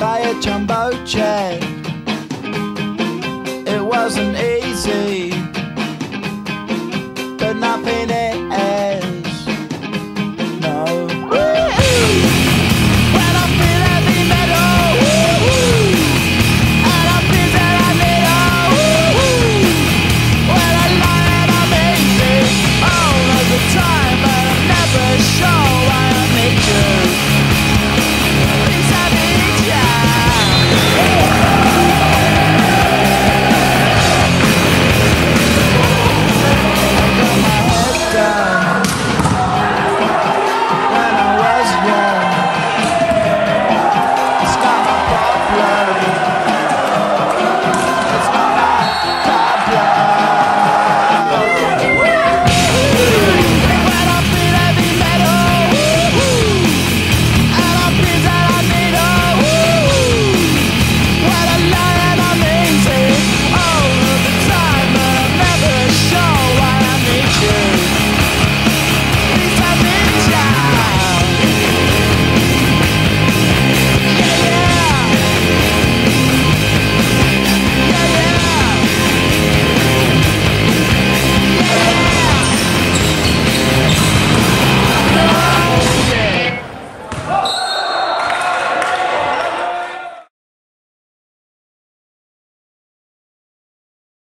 By a jumbo jet. It wasn't easy, but nothing